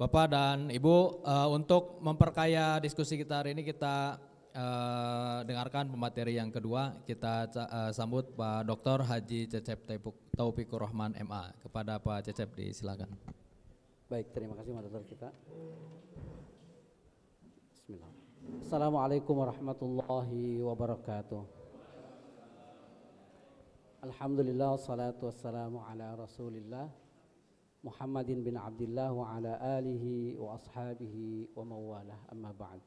Bapak dan Ibu, uh, untuk memperkaya diskusi kita hari ini kita uh, dengarkan pemateri yang kedua. Kita uh, sambut Pak Dr. Haji Cecep Taufikur Rahman MA. Kepada Pak Cecep disilakan. Baik, terima kasih Dokter kita. Bismillah. Assalamualaikum warahmatullahi wabarakatuh. Alhamdulillah, salatu wassalamu ala rasulillah Muhammadin bin Abdullah wa ala alihi wa ashabihi wa mawalah. Amma ba'd.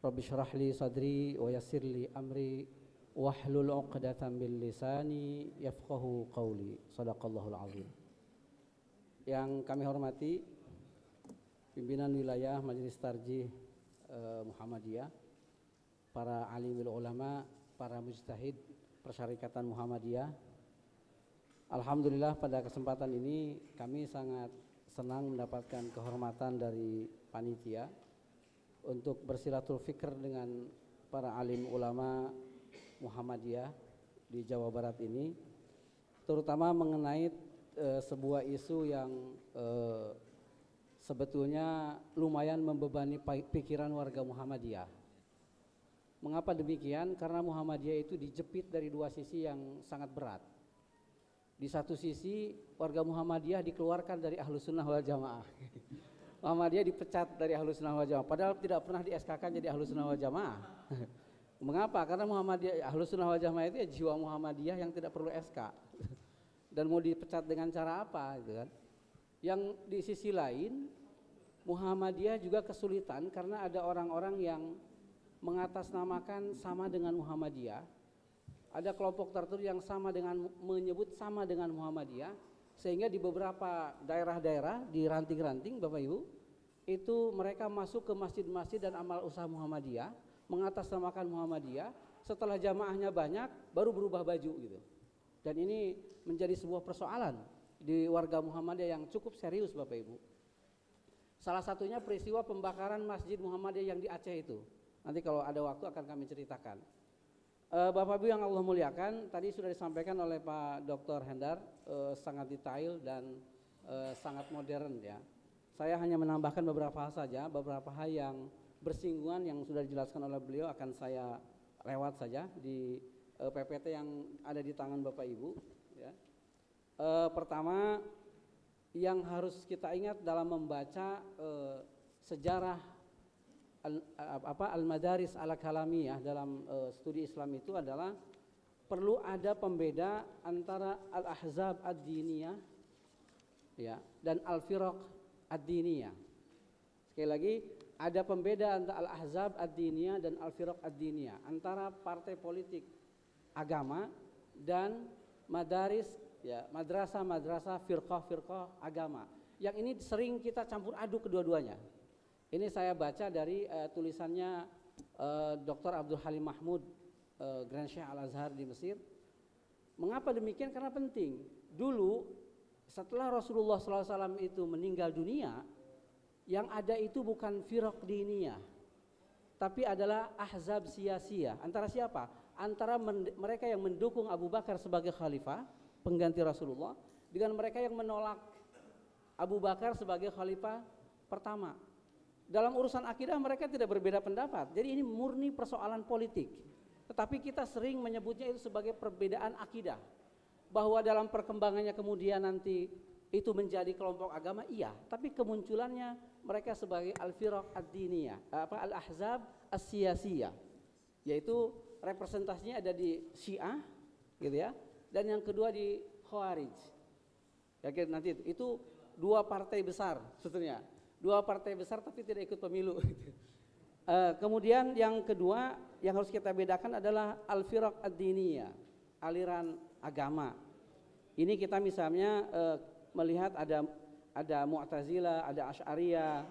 Rabbi syrah li sadri wa yassir li amri wahlul uqdatan min lisani yafqahu qawli. Sadaqallahul azim. Yang kami hormati pimpinan wilayah Majelis Tarjih eh, Muhammadiyah para alimul ulama, para mujtahid Persyarikatan Muhammadiyah Alhamdulillah pada kesempatan ini kami sangat senang mendapatkan kehormatan dari panitia untuk bersilaturfikr dengan para alim ulama Muhammadiyah di Jawa Barat ini terutama mengenai e, sebuah isu yang e, sebetulnya lumayan membebani pikiran warga Muhammadiyah. Mengapa demikian? Karena Muhammadiyah itu dijepit dari dua sisi yang sangat berat di satu sisi warga Muhammadiyah dikeluarkan dari Ahlus Sunnah wal Jamaah. Muhammadiyah dipecat dari Ahlus Sunnah wal Jamaah padahal tidak pernah di SK kan jadi Ahlus Sunnah wal Jamaah. Mengapa? Karena Muhammadiyah Ahlus Sunnah wal Jamaah itu ya jiwa Muhammadiyah yang tidak perlu SK. Dan mau dipecat dengan cara apa gitu kan? Yang di sisi lain Muhammadiyah juga kesulitan karena ada orang-orang yang mengatasnamakan sama dengan Muhammadiyah ada kelompok tertentu yang sama dengan menyebut sama dengan Muhammadiyah sehingga di beberapa daerah-daerah di ranting-ranting Bapak Ibu itu mereka masuk ke masjid-masjid dan amal usaha Muhammadiyah mengatasnamakan Muhammadiyah. Setelah jamaahnya banyak baru berubah baju gitu. Dan ini menjadi sebuah persoalan di warga Muhammadiyah yang cukup serius Bapak Ibu. Salah satunya peristiwa pembakaran masjid Muhammadiyah yang di Aceh itu. Nanti kalau ada waktu akan kami ceritakan Uh, Bapak Ibu yang Allah muliakan, tadi sudah disampaikan oleh Pak Dr. Hendar uh, sangat detail dan uh, sangat modern ya. Saya hanya menambahkan beberapa hal saja, beberapa hal yang bersinggungan yang sudah dijelaskan oleh beliau akan saya lewat saja di uh, PPT yang ada di tangan Bapak Ibu. Ya. Uh, pertama, yang harus kita ingat dalam membaca uh, sejarah al, apa al-madaris ala kalamiyah dalam uh, studi Islam itu adalah perlu ada pembeda antara al-ahzab ad-diniyah ya dan al-firaq ad-diniyah. Sekali lagi ada pembeda antara al-ahzab ad-diniyah dan al-firaq ad-diniyah antara partai politik agama dan madaris ya madrasah-madrasah firqah-firqah agama. Yang ini sering kita campur aduk kedua-duanya. Ini saya baca dari uh, tulisannya uh, eh, Dr. Abdul Halim Mahmud, uh, Grand Syekh Al Azhar di Mesir. Mengapa demikian? Karena penting. Dulu setelah Rasulullah SAW itu meninggal dunia, yang ada itu bukan firaq diniyah, tapi adalah ahzab sia-sia. Antara siapa? Antara mereka yang mendukung Abu Bakar sebagai khalifah, pengganti Rasulullah, dengan mereka yang menolak Abu Bakar sebagai khalifah pertama. Dalam urusan akidah mereka tidak berbeda pendapat. Jadi ini murni persoalan politik. Tetapi kita sering menyebutnya itu sebagai perbedaan akidah. Bahwa dalam perkembangannya kemudian nanti itu menjadi kelompok agama iya, tapi kemunculannya mereka sebagai al-firaq ad-diniyah, apa al-ahzab as-siyasiyah. Yaitu representasinya ada di Syiah gitu ya, dan yang kedua di Khawarij. Ya nanti itu, itu dua partai besar sebetulnya dua partai besar tapi tidak ikut pemilu. uh, kemudian yang kedua yang harus kita bedakan adalah al-firaq ad-diniyah, aliran agama. Ini kita misalnya uh, melihat ada ada Mu'tazilah, ada Asy'ariyah,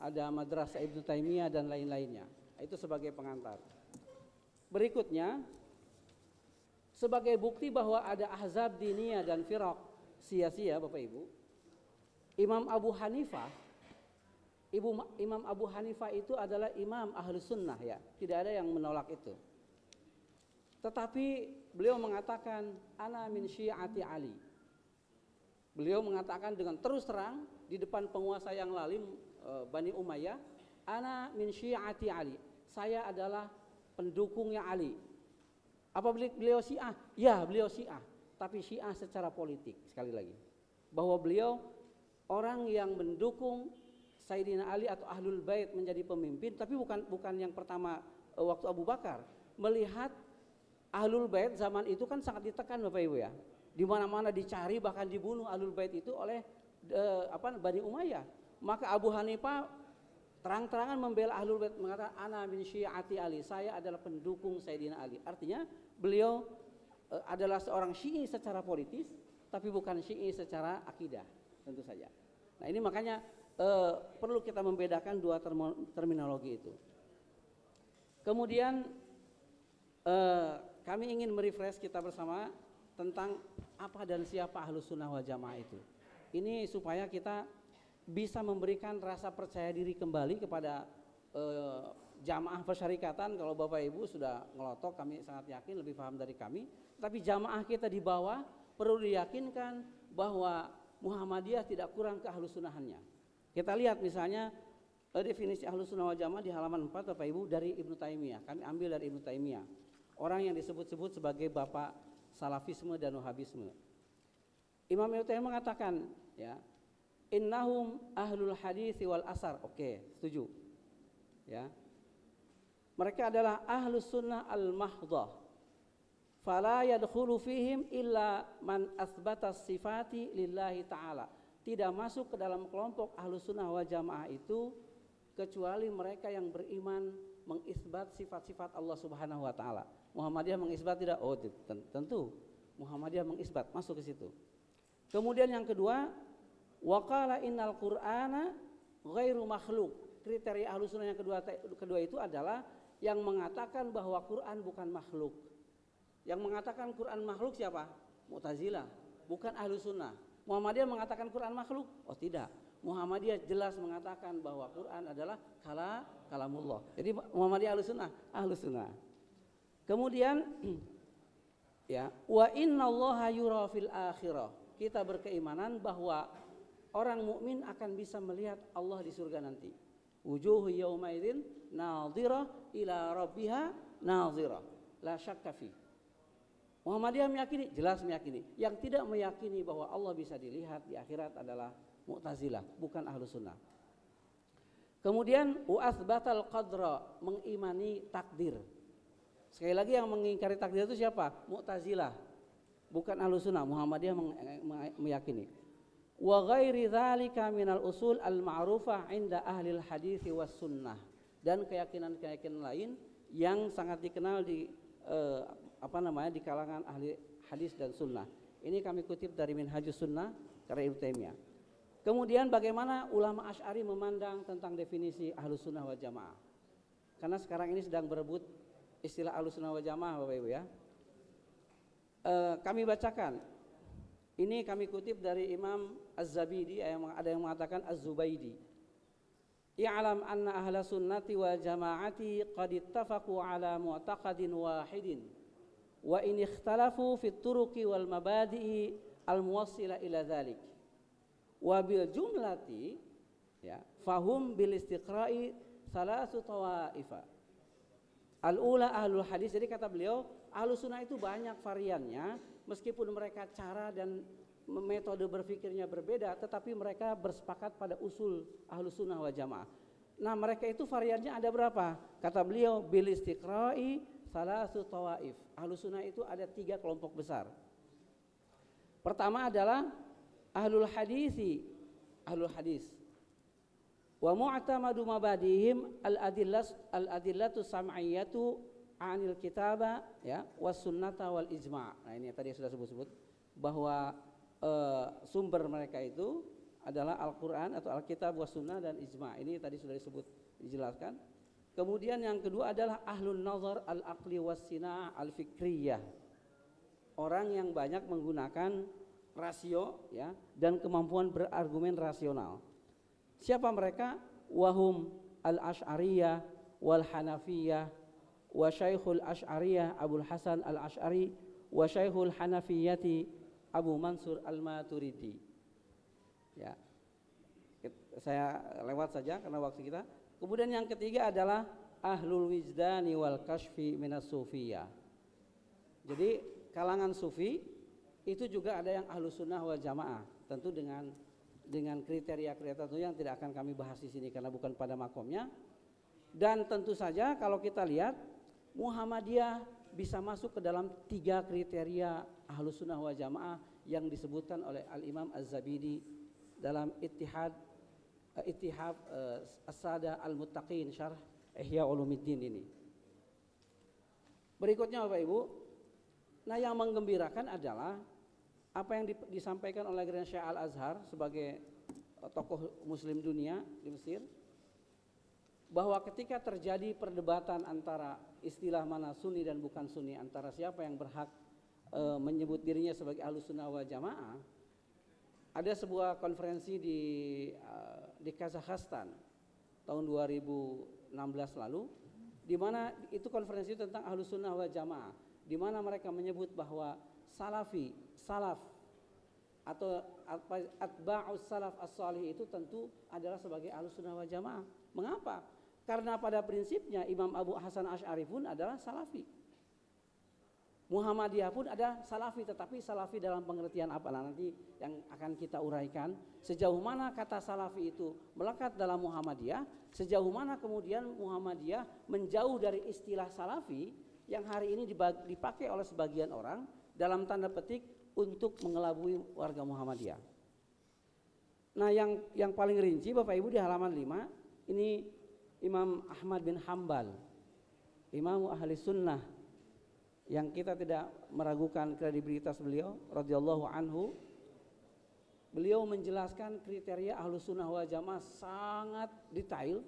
ada Madrasah Ibnu Taimiyah dan lain-lainnya. Itu sebagai pengantar. Berikutnya sebagai bukti bahwa ada ahzab diniyah dan firaq sia-sia Bapak Ibu. Imam Abu Hanifah Ibu Imam Abu Hanifah itu adalah imam ahlu sunnah ya, tidak ada yang menolak itu. Tetapi beliau mengatakan ana min syiati Ali. Beliau mengatakan dengan terus terang di depan penguasa yang lalim e, Bani Umayyah, "Ana min syi'ati Ali." Saya adalah pendukungnya Ali. Apa beliau Syiah? Ya, beliau Syiah, tapi Syiah secara politik sekali lagi. Bahwa beliau orang yang mendukung Sayyidina Ali atau Ahlul Bait menjadi pemimpin, tapi bukan bukan yang pertama e, waktu Abu Bakar. Melihat Ahlul Bait zaman itu kan sangat ditekan Bapak Ibu ya. Di mana-mana dicari bahkan dibunuh Ahlul Bait itu oleh e, apa Bani Umayyah. Maka Abu Hanifah terang-terangan membela Ahlul Bait mengatakan ana min syi'ati Ali, saya adalah pendukung Sayyidina Ali. Artinya beliau e, adalah seorang Syi'i secara politis tapi bukan Syi'i secara akidah tentu saja. Nah, ini makanya e, perlu kita membedakan dua terminologi itu. Kemudian e, kami ingin merefresh kita bersama tentang apa dan siapa ahlus sunnah wal jamaah itu. Ini supaya kita bisa memberikan rasa percaya diri kembali kepada eh, jamaah persyarikatan kalau Bapak Ibu sudah ngelotok kami sangat yakin lebih paham dari kami tapi jamaah kita di bawah perlu diyakinkan bahwa Muhammadiyah tidak kurang ke ahlus sunnahannya kita lihat misalnya eh, definisi ahlus sunnah wal jamaah di halaman 4 Bapak Ibu dari Ibnu Taimiyah kami ambil dari Ibnu Taimiyah orang yang disebut-sebut sebagai bapak salafisme dan wahabisme Imam Ibnu Taimiyah mengatakan ya innahum ahlul hadis wal asar. Oke, setuju. Ya. Mereka adalah ahlus sunnah al mahdah. Fala yadkhulu fihim illa man asbata sifati lillahi ta'ala. Tidak masuk ke dalam kelompok ahlus sunnah wal jamaah itu kecuali mereka yang beriman mengisbat sifat-sifat Allah Subhanahu wa taala. Muhammadiyah mengisbat tidak? Oh, tentu. Muhammadiyah mengisbat masuk ke situ. Kemudian yang kedua, Wakala innal Qur'ana ghairu makhluk. Kriteria ahlu sunnah yang kedua, kedua itu adalah yang mengatakan bahwa Quran bukan makhluk. Yang mengatakan Quran makhluk siapa? Mu'tazilah, bukan ahlu sunnah. Muhammadiyah mengatakan Quran makhluk? Oh tidak. Muhammadiyah jelas mengatakan bahwa Quran adalah kala kalamullah. Jadi Muhammadiyah ahlu sunnah, ahlu sunnah. Kemudian ya wa inna allaha yura fil akhirah. Kita berkeimanan bahwa orang mukmin akan bisa melihat Allah di surga nanti. Wujuh yaumaidin nadhirah ila rabbiha nadhirah. La syakka. Muhammadiyah meyakini, jelas meyakini. Yang tidak meyakini bahwa Allah bisa dilihat di akhirat adalah Mu'tazilah, bukan ahlu sunnah. Kemudian batal qadra, mengimani takdir. Sekali lagi yang mengingkari takdir itu siapa? Mu'tazilah, bukan ahlu sunnah. Muhammadiyah meyakini wa ghairi dzalika minal usul al ma'rufah inda ahli hadis was sunnah dan keyakinan-keyakinan lain yang sangat dikenal di eh, apa namanya di kalangan ahli hadis dan sunnah. Ini kami kutip dari Minhajus Sunnah karya Ibnu Taimiyah. Kemudian bagaimana ulama Asy'ari memandang tentang definisi Ahlus Sunnah wal Jamaah? Karena sekarang ini sedang berebut istilah Ahlus Sunnah wal Jamaah Bapak Ibu ya. E, kami bacakan ini kami kutip dari Imam Az-Zabidi ada yang mengatakan Az-Zubaidi. I'lam anna ahla sunnati wa jama'ati qad ittafaqu ala mu'taqadin wahidin wa in ikhtalafu fi turuqi wal mabadi'i al muwassila ila dhalik. Wa bil jumlati ya fahum bil istiqra'i salasu tawaifa. Al-ula ahlul hadis. Jadi kata beliau, ahlus sunnah itu banyak variannya meskipun mereka cara dan metode berpikirnya berbeda, tetapi mereka bersepakat pada usul ahlu sunnah wal jamaah. Nah mereka itu variannya ada berapa? Kata beliau, bil istiqra'i salasu tawaif. Ahlu sunnah itu ada tiga kelompok besar. Pertama adalah ahlul hadisi, ahlul hadis. Wa mu'tamadu mabadihim al-adillas al-adillatu sam'iyatu anil kitaba ya was sunnata wal ijma. Nah ini tadi sudah sebut-sebut bahwa e, sumber mereka itu adalah Al-Qur'an atau Alkitab was sunnah dan ijma. Ini tadi sudah disebut dijelaskan. Kemudian yang kedua adalah ahlun nazar al-aqli was sina al-fikriyah. Orang yang banyak menggunakan rasio ya dan kemampuan berargumen rasional. Siapa mereka? Wahum al-Asy'ariyah wal Hanafiyah wa Syekhul Asy'ariyah Abdul Hasan Al-Asy'ari wa Syekhul Hanafiyati Abu Mansur Al-Maturidi. Ya. Saya lewat saja karena waktu kita. Kemudian yang ketiga adalah ahlul wijdani wal kashfi minas sufiyah. Jadi kalangan sufi itu juga ada yang ahlu sunnah wal jamaah, tentu dengan dengan kriteria-kriteria yang tidak akan kami bahas di sini karena bukan pada makomnya. Dan tentu saja kalau kita lihat Muhammadiyah bisa masuk ke dalam tiga kriteria ahlu sunnah wal jamaah yang disebutkan oleh Al Imam Az-Zabidi dalam Ittihad Ittihad uh, As-Sada Al-Muttaqin syarh Ihya Ulumuddin ini. Berikutnya Bapak Ibu, nah yang menggembirakan adalah apa yang disampaikan oleh Grand Syekh Al-Azhar sebagai uh, tokoh muslim dunia di Mesir bahwa ketika terjadi perdebatan antara istilah mana sunni dan bukan sunni antara siapa yang berhak e, menyebut dirinya sebagai ahlu sunnah wal jamaah ada sebuah konferensi di e, di Kazakhstan tahun 2016 lalu di mana itu konferensi tentang ahlu sunnah wal jamaah di mana mereka menyebut bahwa salafi salaf atau atba'us salaf as-salih itu tentu adalah sebagai ahlu sunnah wal jamaah mengapa karena pada prinsipnya Imam Abu Hasan Ash'ari pun adalah salafi. Muhammadiyah pun ada salafi tetapi salafi dalam pengertian apa? Nah, nanti yang akan kita uraikan. Sejauh mana kata salafi itu melekat dalam Muhammadiyah sejauh mana kemudian Muhammadiyah menjauh dari istilah salafi yang hari ini dipakai oleh sebagian orang dalam tanda petik untuk mengelabui warga Muhammadiyah. Nah, yang yang paling rinci Bapak Ibu di halaman 5 ini Imam Ahmad bin Hambal, Imam ahli sunnah yang kita tidak meragukan kredibilitas beliau radhiyallahu anhu beliau menjelaskan kriteria ahlu sunnah wal jamaah sangat detail.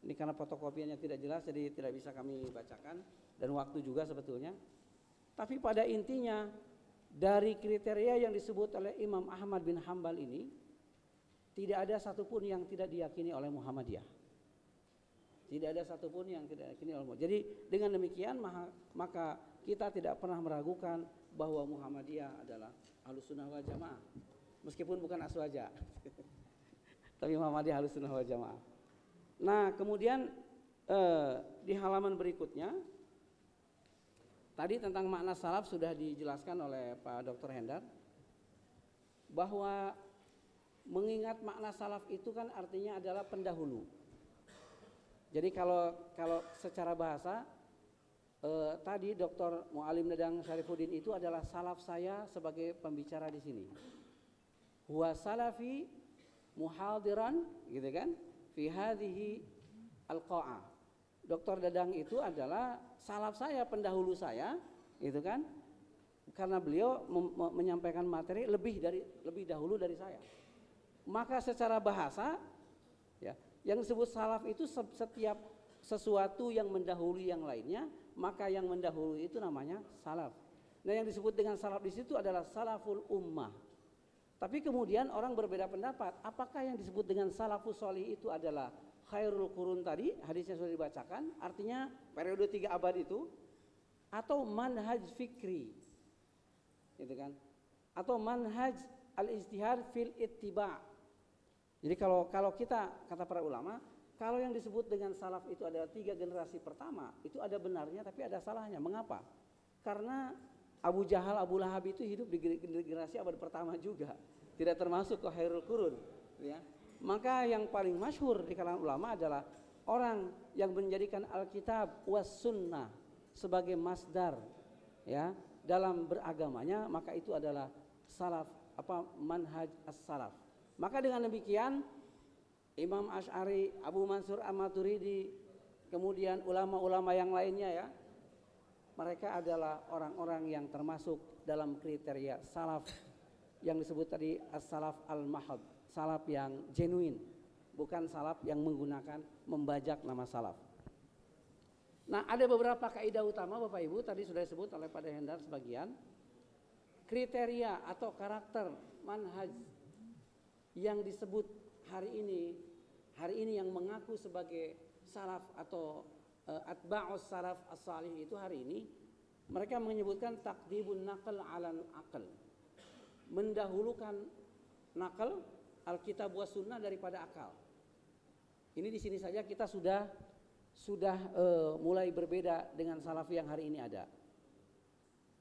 Ini karena fotokopiannya tidak jelas jadi tidak bisa kami bacakan. Dan waktu juga sebetulnya. Tapi pada intinya dari kriteria yang disebut oleh Imam Ahmad bin Hambal ini tidak ada satupun yang tidak diyakini oleh Muhammadiyah tidak ada satupun yang tidak yakini Allah. Jadi dengan demikian maka kita tidak pernah meragukan bahwa Muhammadiyah adalah halus sunnah wal jamaah. Meskipun bukan aswaja. Tapi Muhammadiyah halus sunnah wal jamaah. Nah kemudian eh, di halaman berikutnya tadi tentang makna salaf sudah dijelaskan oleh Pak Dr. Hendar bahwa mengingat makna salaf itu kan artinya adalah pendahulu jadi kalau kalau secara bahasa eh, tadi Dr. Mualim Nedang Syarifuddin itu adalah salaf saya sebagai pembicara di sini. Huwa salafi muhadiran gitu kan fi hadhihi alqa'a. Dr. Dadang itu adalah salaf saya, pendahulu saya, itu kan? Karena beliau menyampaikan materi lebih dari lebih dahulu dari saya. Maka secara bahasa ya, yang disebut salaf itu setiap sesuatu yang mendahului yang lainnya, maka yang mendahului itu namanya salaf. Nah, yang disebut dengan salaf di situ adalah salaful ummah. Tapi kemudian orang berbeda pendapat, apakah yang disebut dengan salafus solih itu adalah khairul kurun tadi, hadisnya sudah dibacakan, artinya periode tiga abad itu, atau manhaj fikri, gitu kan? Atau manhaj al-istihad fil ittiba' Jadi kalau kalau kita kata para ulama, kalau yang disebut dengan salaf itu adalah tiga generasi pertama, itu ada benarnya tapi ada salahnya. Mengapa? Karena Abu Jahal, Abu Lahab itu hidup di generasi abad pertama juga, tidak termasuk ke Khairul Qurun, ya. Maka yang paling masyhur di kalangan ulama adalah orang yang menjadikan Alkitab was sunnah sebagai masdar ya dalam beragamanya maka itu adalah salaf apa manhaj as-salaf maka dengan demikian Imam Ash'ari, Abu Mansur Amaturidi, kemudian ulama-ulama yang lainnya ya, mereka adalah orang-orang yang termasuk dalam kriteria salaf yang disebut tadi as-salaf al-mahad, salaf yang genuine, bukan salaf yang menggunakan membajak nama salaf. Nah, ada beberapa kaidah utama Bapak Ibu tadi sudah disebut oleh Pak Hendar sebagian. Kriteria atau karakter manhaj yang disebut hari ini hari ini yang mengaku sebagai salaf atau uh, atba'us salaf as-salih itu hari ini mereka menyebutkan takdibun nakal ala akal mendahulukan nakal Alkitab wa sunnah daripada akal. Ini di sini saja kita sudah sudah uh, mulai berbeda dengan salafi yang hari ini ada.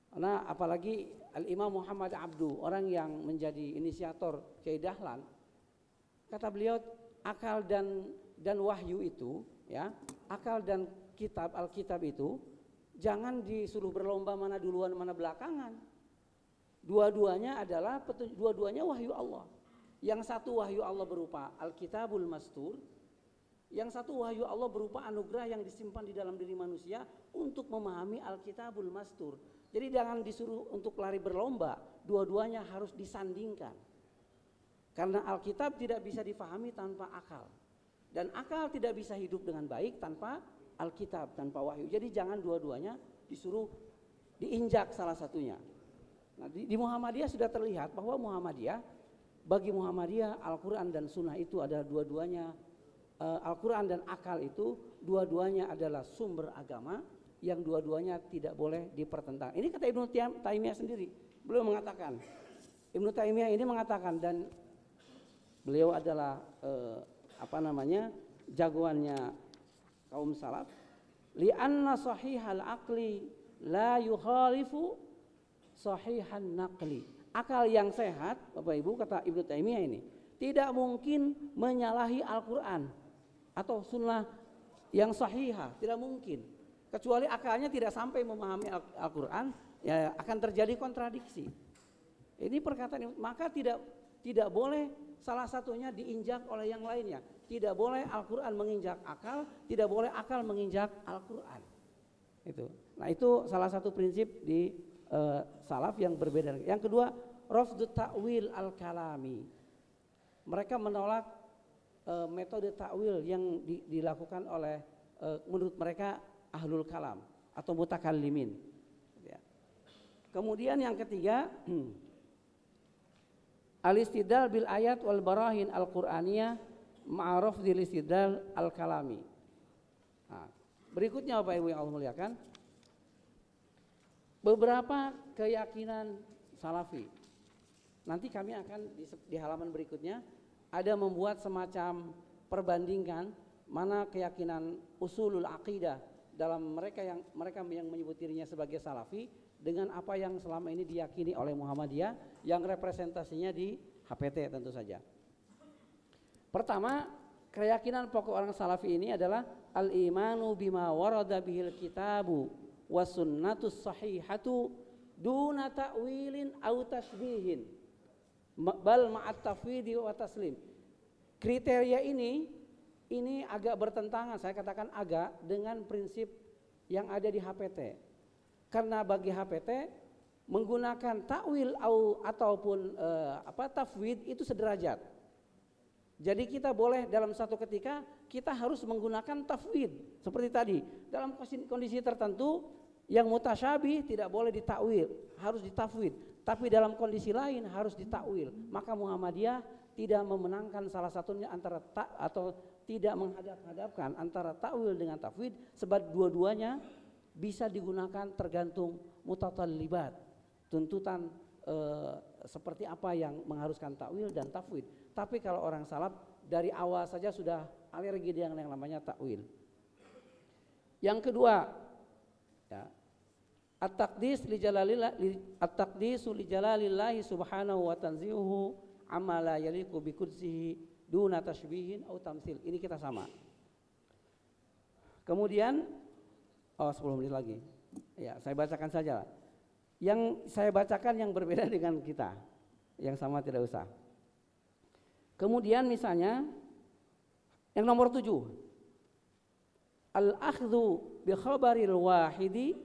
Karena apalagi Al Imam Muhammad Abdu orang yang menjadi inisiator Kiai Dahlan kata beliau akal dan dan wahyu itu ya akal dan kitab Alkitab itu jangan disuruh berlomba mana duluan mana belakangan. Dua-duanya adalah dua-duanya wahyu Allah. Yang satu wahyu Allah berupa Alkitabul Mastur yang satu wahyu Allah berupa anugerah yang disimpan di dalam diri manusia untuk memahami Alkitabul Mastur jadi jangan disuruh untuk lari berlomba, dua-duanya harus disandingkan. Karena Alkitab tidak bisa difahami tanpa akal. Dan akal tidak bisa hidup dengan baik tanpa Alkitab, tanpa wahyu. Jadi jangan dua-duanya disuruh diinjak salah satunya. Nah, di, di Muhammadiyah sudah terlihat bahwa Muhammadiyah bagi Muhammadiyah Al-Quran dan Sunnah itu adalah dua-duanya uh, Al-Quran dan akal itu dua-duanya adalah sumber agama yang dua-duanya tidak boleh dipertentangkan. Ini kata Ibnu Taimiyah sendiri. Beliau mengatakan, Ibnu Taimiyah ini mengatakan dan beliau adalah eh, apa namanya jagoannya kaum salaf. Lianna sahihal akli la yukhalifu sahihan naqli. Akal yang sehat, Bapak Ibu kata Ibnu Taimiyah ini, tidak mungkin menyalahi Al-Qur'an atau sunnah yang sahihah, tidak mungkin kecuali akalnya tidak sampai memahami Al-Qur'an ya akan terjadi kontradiksi. Ini perkataan maka tidak tidak boleh salah satunya diinjak oleh yang lainnya. Tidak boleh Al-Qur'an menginjak akal, tidak boleh akal menginjak Al-Qur'an. Itu. Nah, itu salah satu prinsip di uh, salaf yang berbeda. Yang kedua, rafdu ta'wil al-kalami. Mereka menolak uh, metode ta'wil yang di, dilakukan oleh uh, menurut mereka ahlul kalam atau mutakallimin. Ya. Kemudian yang ketiga, al-istidlal bil ayat wal barahin al-Qur'aniyah ma'aruf dil istidlal al-kalami. Nah, berikutnya Bapak Ibu yang Allah muliakan, beberapa keyakinan salafi. Nanti kami akan di, di halaman berikutnya ada membuat semacam perbandingan mana keyakinan usulul aqidah dalam mereka yang mereka yang menyebut dirinya sebagai salafi dengan apa yang selama ini diyakini oleh Muhammadiyah yang representasinya di HPT tentu saja. Pertama, keyakinan pokok orang salafi ini adalah al-imanu bima warada bihil kitabu wa sunnatus sahihatu duna ta'wilin au tasbihin bal ma'at tafwidi wa taslim. Kriteria ini ini agak bertentangan, saya katakan agak dengan prinsip yang ada di HPT. Karena bagi HPT menggunakan takwil ataupun uh, apa tafwid itu sederajat. Jadi kita boleh dalam satu ketika kita harus menggunakan tafwid seperti tadi. Dalam kondisi tertentu yang mutasyabih tidak boleh ditakwil, harus ditafwid. Tapi dalam kondisi lain harus ditakwil. Maka Muhammadiyah tidak memenangkan salah satunya antara tak atau tidak menghadap-hadapkan antara takwil dengan tafwid sebab dua-duanya bisa digunakan tergantung libat tuntutan e, seperti apa yang mengharuskan takwil dan tafwid tapi kalau orang salaf dari awal saja sudah alergi dengan yang namanya takwil. Yang kedua ya at-taqdis li jalalillah at-taqdisu li jalalillahi subhanahu wa tanzihuhu amala yaliku bi duna tashbihin atau tamsil. Ini kita sama. Kemudian oh 10 menit lagi. Ya, saya bacakan saja. Yang saya bacakan yang berbeda dengan kita. Yang sama tidak usah. Kemudian misalnya yang nomor tujuh Al-akhdhu bi khabaril wahidi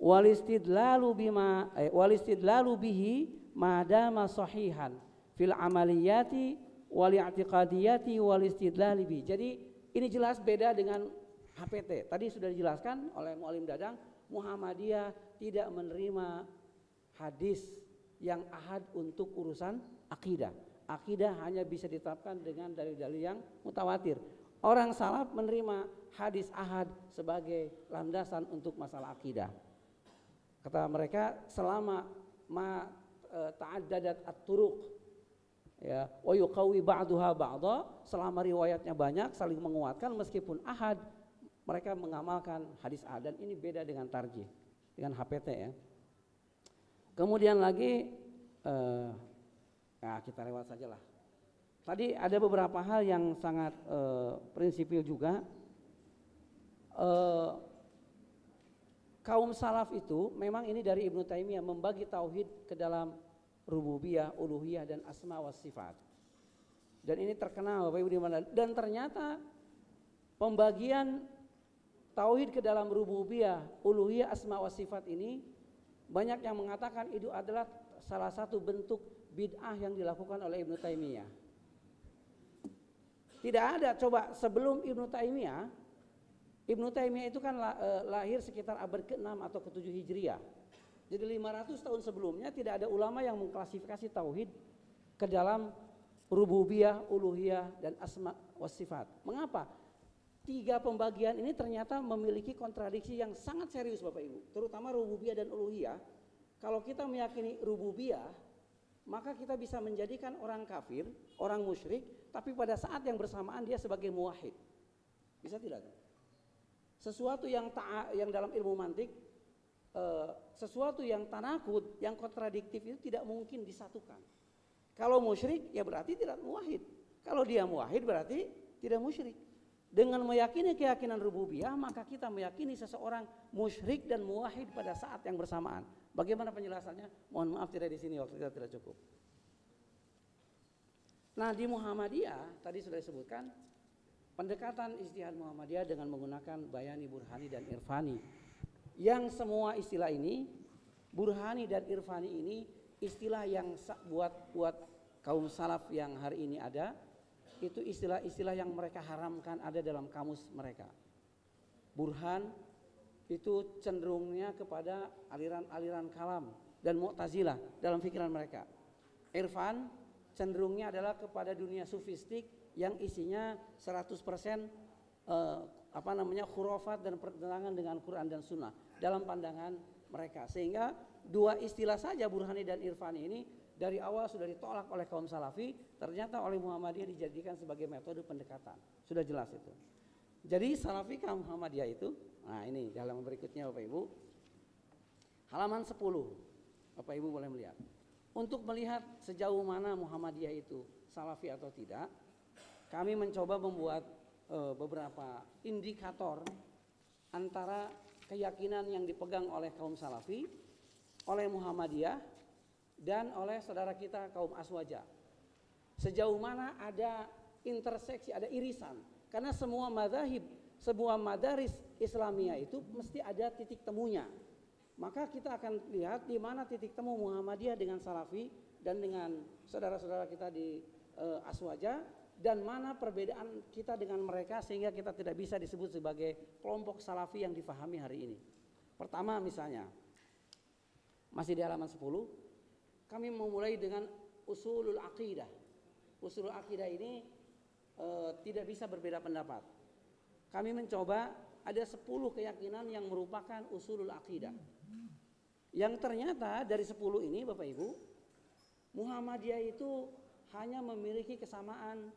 wal istidlalu bima eh, wal istidlalu bihi madama sahihan fil amaliyati wali i'tiqadiyati wal istidlali bi. Jadi ini jelas beda dengan HPT. Tadi sudah dijelaskan oleh Mualim Dadang, Muhammadiyah tidak menerima hadis yang ahad untuk urusan akidah. Akidah hanya bisa ditetapkan dengan dalil-dalil yang mutawatir. Orang salaf menerima hadis ahad sebagai landasan untuk masalah akidah. Kata mereka selama ma e, ta'addadat at-turuq ya wa yuqawi ba'daha ba'dha. Selama riwayatnya banyak saling menguatkan meskipun ahad mereka mengamalkan hadis ahad. Dan ini beda dengan tarjih dengan HPT ya. Kemudian lagi eh, ya kita lewat saja lah tadi ada beberapa hal yang sangat eh, prinsipil juga. Eh, kaum salaf itu memang ini dari Ibnu Taimiyah membagi tauhid ke dalam rububiyah, uluhiyah dan asma wa sifat. Dan ini terkenal Bapak Ibu di mana dan ternyata pembagian tauhid ke dalam rububiyah, uluhiyah, asma wa sifat ini banyak yang mengatakan itu adalah salah satu bentuk bid'ah yang dilakukan oleh Ibnu Taimiyah. Tidak ada coba sebelum Ibnu Taimiyah Ibnu Taimiyah itu kan eh, lahir sekitar abad ke-6 atau ke-7 Hijriah. Jadi 500 tahun sebelumnya tidak ada ulama yang mengklasifikasi tauhid ke dalam rububiyah, uluhiyah dan asma wa sifat. Mengapa? Tiga pembagian ini ternyata memiliki kontradiksi yang sangat serius Bapak Ibu, terutama rububiyah dan uluhiyah. Kalau kita meyakini rububiyah, maka kita bisa menjadikan orang kafir, orang musyrik, tapi pada saat yang bersamaan dia sebagai muwahhid. Bisa tidak? Sesuatu yang yang dalam ilmu mantik Eh, sesuatu yang tanakut, yang kontradiktif itu tidak mungkin disatukan. Kalau musyrik ya berarti tidak muwahid. Kalau dia muwahid berarti tidak musyrik. Dengan meyakini keyakinan rububiyah maka kita meyakini seseorang musyrik dan muwahid pada saat yang bersamaan. Bagaimana penjelasannya? Mohon maaf tidak di sini waktu kita tidak cukup. Nah di Muhammadiyah tadi sudah disebutkan pendekatan istihad Muhammadiyah dengan menggunakan bayani burhani dan irfani yang semua istilah ini burhani dan irfani ini istilah yang buat buat kaum salaf yang hari ini ada itu istilah-istilah yang mereka haramkan ada dalam kamus mereka. Burhan itu cenderungnya kepada aliran-aliran kalam dan mu'tazilah dalam pikiran mereka. Irfan cenderungnya adalah kepada dunia sufistik yang isinya 100% eh, apa namanya khurafat dan pertentangan dengan Quran dan Sunnah dalam pandangan mereka. Sehingga dua istilah saja Burhani dan Irfani ini dari awal sudah ditolak oleh kaum Salafi, ternyata oleh Muhammadiyah dijadikan sebagai metode pendekatan. Sudah jelas itu. Jadi Salafi kaum Muhammadiyah itu, nah ini dalam berikutnya Bapak Ibu, halaman 10, Bapak Ibu boleh melihat. Untuk melihat sejauh mana Muhammadiyah itu Salafi atau tidak, kami mencoba membuat e, beberapa indikator antara keyakinan yang dipegang oleh kaum salafi, oleh Muhammadiyah, dan oleh saudara kita kaum aswaja. Sejauh mana ada interseksi, ada irisan. Karena semua madhahib, sebuah madaris Islamiyah itu mesti ada titik temunya. Maka kita akan lihat di mana titik temu Muhammadiyah dengan Salafi dan dengan saudara-saudara kita di uh, Aswaja dan mana perbedaan kita dengan mereka sehingga kita tidak bisa disebut sebagai kelompok salafi yang difahami hari ini. Pertama misalnya, masih di halaman 10, kami memulai dengan usulul aqidah. Usulul aqidah ini e, tidak bisa berbeda pendapat. Kami mencoba ada 10 keyakinan yang merupakan usulul aqidah. Yang ternyata dari 10 ini Bapak Ibu, Muhammadiyah itu hanya memiliki kesamaan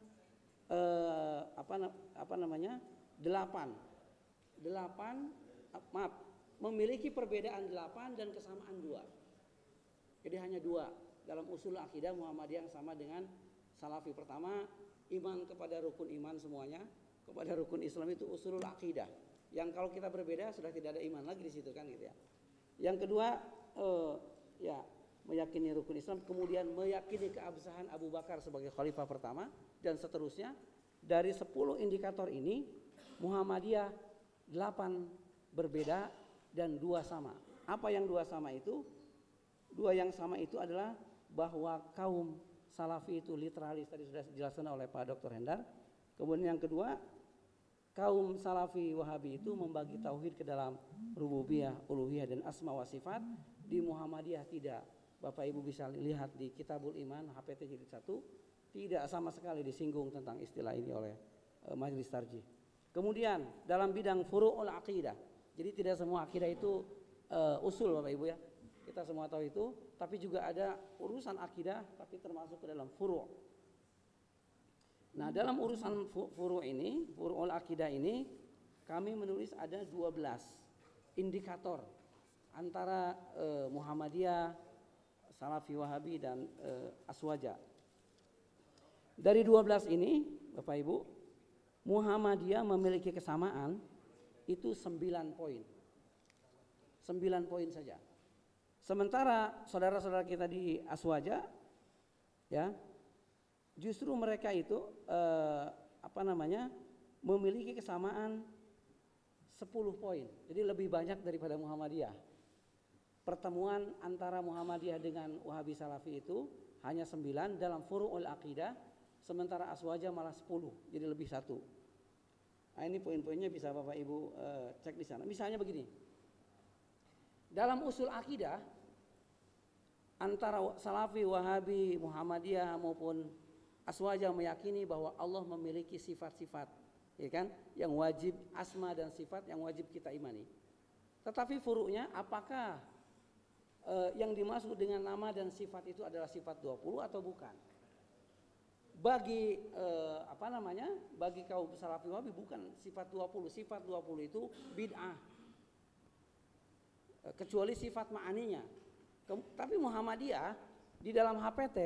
eh, apa apa namanya delapan. Delapan maaf memiliki perbedaan delapan dan kesamaan dua. Jadi hanya dua dalam usul akidah Muhammadiyah yang sama dengan Salafi. Pertama iman kepada rukun iman semuanya kepada rukun Islam itu usulul akidah. Yang kalau kita berbeda sudah tidak ada iman lagi di situ kan gitu ya. Yang kedua eh, ya meyakini rukun Islam, kemudian meyakini keabsahan Abu Bakar sebagai khalifah pertama dan seterusnya. Dari 10 indikator ini Muhammadiyah 8 berbeda dan dua sama. Apa yang dua sama itu? Dua yang sama itu adalah bahwa kaum Salafi itu literalis tadi sudah dijelaskan oleh Pak Dr. Hendar. Kemudian yang kedua, kaum Salafi Wahabi itu membagi tauhid ke dalam rububiyah, uluhiyah dan asma wa sifat. Di Muhammadiyah tidak Bapak Ibu bisa lihat di Kitabul Iman HPT jilid 1 tidak sama sekali disinggung tentang istilah ini oleh e, Majelis Tarjih. Kemudian dalam bidang furu'ul aqidah. Jadi tidak semua akidah itu e, usul Bapak Ibu ya. Kita semua tahu itu, tapi juga ada urusan akidah tapi termasuk ke dalam furu'. Nah, dalam urusan furu ini, furu'ul akidah ini, kami menulis ada 12 indikator antara uh, Muhammadiyah, Salafi Wahabi dan uh, Aswaja. Dari 12 ini, Bapak Ibu, Muhammadiyah memiliki kesamaan itu 9 poin. 9 poin saja. Sementara saudara-saudara kita di Aswaja ya justru mereka itu eh, apa namanya memiliki kesamaan 10 poin. Jadi lebih banyak daripada Muhammadiyah. Pertemuan antara Muhammadiyah dengan Wahabi Salafi itu hanya 9 dalam furu'ul aqidah, sementara Aswaja malah 10, jadi lebih satu. Nah, ini poin-poinnya bisa Bapak Ibu uh, cek di sana. Misalnya begini. Dalam usul akidah antara Salafi, Wahabi, Muhammadiyah maupun Aswaja meyakini bahwa Allah memiliki sifat-sifat ya kan yang wajib asma dan sifat yang wajib kita imani. Tetapi furuknya apakah eh, yang dimaksud dengan nama dan sifat itu adalah sifat 20 atau bukan? Bagi eh, apa namanya? Bagi kaum salafi wahabi bukan sifat 20. Sifat 20 itu bid'ah. Eh, kecuali sifat ma'aninya. Tapi Muhammadiyah di dalam HPT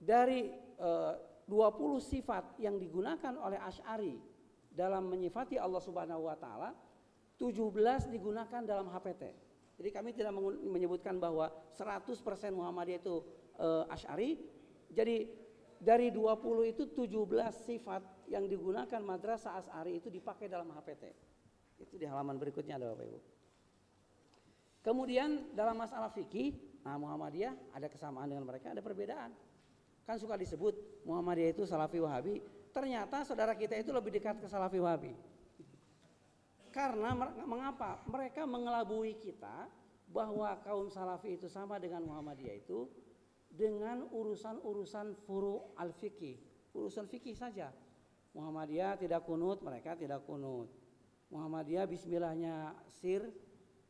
dari eh, 20 sifat yang digunakan oleh Ash'ari dalam menyifati Allah Subhanahu wa taala 17 digunakan dalam HPT. Jadi kami tidak menyebutkan bahwa 100% Muhammadiyah itu uh, Ash'ari. Jadi dari 20 itu 17 sifat yang digunakan madrasah Ash'ari itu dipakai dalam HPT. Itu di halaman berikutnya ada Bapak Ibu. Kemudian dalam masalah fikih, nah Muhammadiyah ada kesamaan dengan mereka, ada perbedaan. Kan suka disebut Muhammadiyah itu Salafi Wahabi. Ternyata saudara kita itu lebih dekat ke Salafi Wahabi. Karena mengapa? Mereka mengelabui kita bahwa kaum Salafi itu sama dengan Muhammadiyah itu dengan urusan-urusan furu al-fikih. Urusan fikih saja. Muhammadiyah tidak kunut, mereka tidak kunut. Muhammadiyah bismillahnya sir,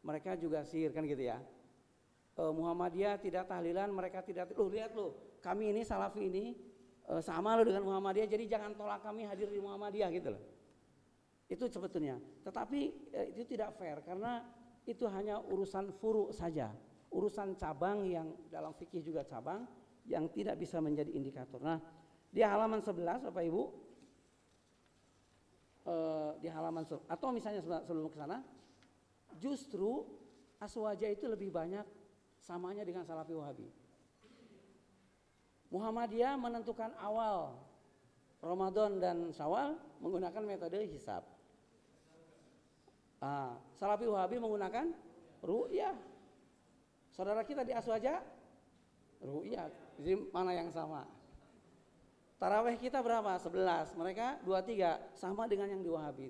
mereka juga sir kan gitu ya. Uh, Muhammadiyah tidak tahlilan, mereka tidak. Loh lihat loh, kami ini salafi ini e, sama loh dengan Muhammadiyah jadi jangan tolak kami hadir di Muhammadiyah gitu loh. Itu sebetulnya. Tetapi e, itu tidak fair karena itu hanya urusan furu saja. Urusan cabang yang dalam fikih juga cabang yang tidak bisa menjadi indikator. Nah, di halaman 11 Bapak Ibu e, di halaman atau misalnya sebelum ke sana justru aswaja itu lebih banyak samanya dengan salafi wahabi. Muhammadiyah menentukan awal Ramadan dan Syawal menggunakan metode hisab. Ah, Salafi Wahabi menggunakan ru'yah. Saudara kita di Aswaja ru'yah. Jadi mana yang sama? Taraweh kita berapa? 11. Mereka 23 sama dengan yang di Wahabi.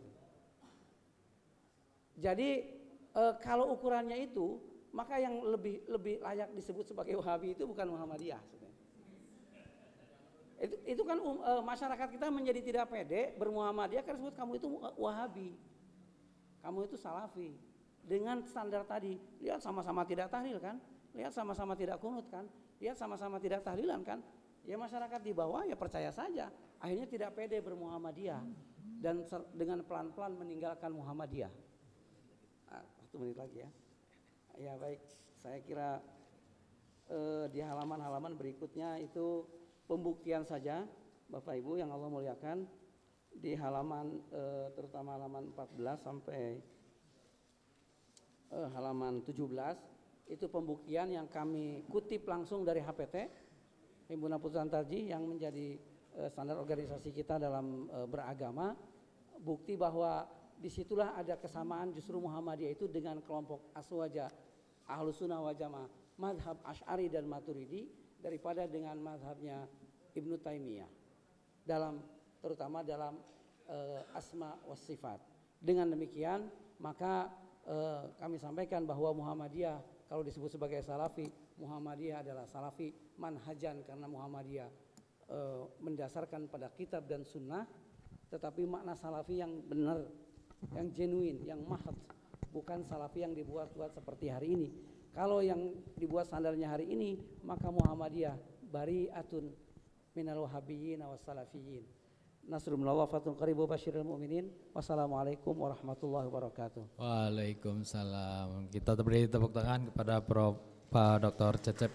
Jadi e, kalau ukurannya itu, maka yang lebih lebih layak disebut sebagai Wahabi itu bukan Muhammadiyah. Itu, kan um, e, masyarakat kita menjadi tidak pede bermuhammadiyah karena sebut kamu itu wahabi. Kamu itu salafi. Dengan standar tadi, lihat sama-sama tidak tahlil kan? Lihat sama-sama tidak kunut kan? Lihat sama-sama tidak tahlilan kan? Ya masyarakat di bawah ya percaya saja. Akhirnya tidak pede bermuhammadiyah dan dengan pelan-pelan meninggalkan Muhammadiyah. Nah, satu menit lagi ya. Ya baik, saya kira eh, di halaman-halaman berikutnya itu pembuktian saja Bapak Ibu yang Allah muliakan di halaman eh, terutama halaman 14 sampai eh, halaman 17 itu pembuktian yang kami kutip langsung dari HPT Himpunan Putusan Tarji yang menjadi eh, standar organisasi kita dalam eh, beragama. Bukti bahwa di situlah ada kesamaan justru Muhammadiyah itu dengan kelompok Aswaja Ahlus Sunnah madhab Ash'ari dan Maturidi daripada dengan mazhabnya Ibnu Taimiyah. Dalam terutama dalam uh, asma was sifat. Dengan demikian maka uh, kami sampaikan bahwa Muhammadiyah kalau disebut sebagai salafi, Muhammadiyah adalah salafi manhajan karena Muhammadiyah uh, mendasarkan pada kitab dan sunnah tetapi makna salafi yang benar, yang genuine, yang mahat, bukan salafi yang dibuat-buat seperti hari ini. Kalau yang dibuat standarnya hari ini, maka Muhammadiyah bari atun minal wahabiyyin wassalafiyin. Nasrul minallah fatun qaribu basyiril mu'minin. Wassalamualaikum warahmatullahi wabarakatuh. Waalaikumsalam. Kita beri tepuk tangan kepada Prof. Pak Dr. Cecep.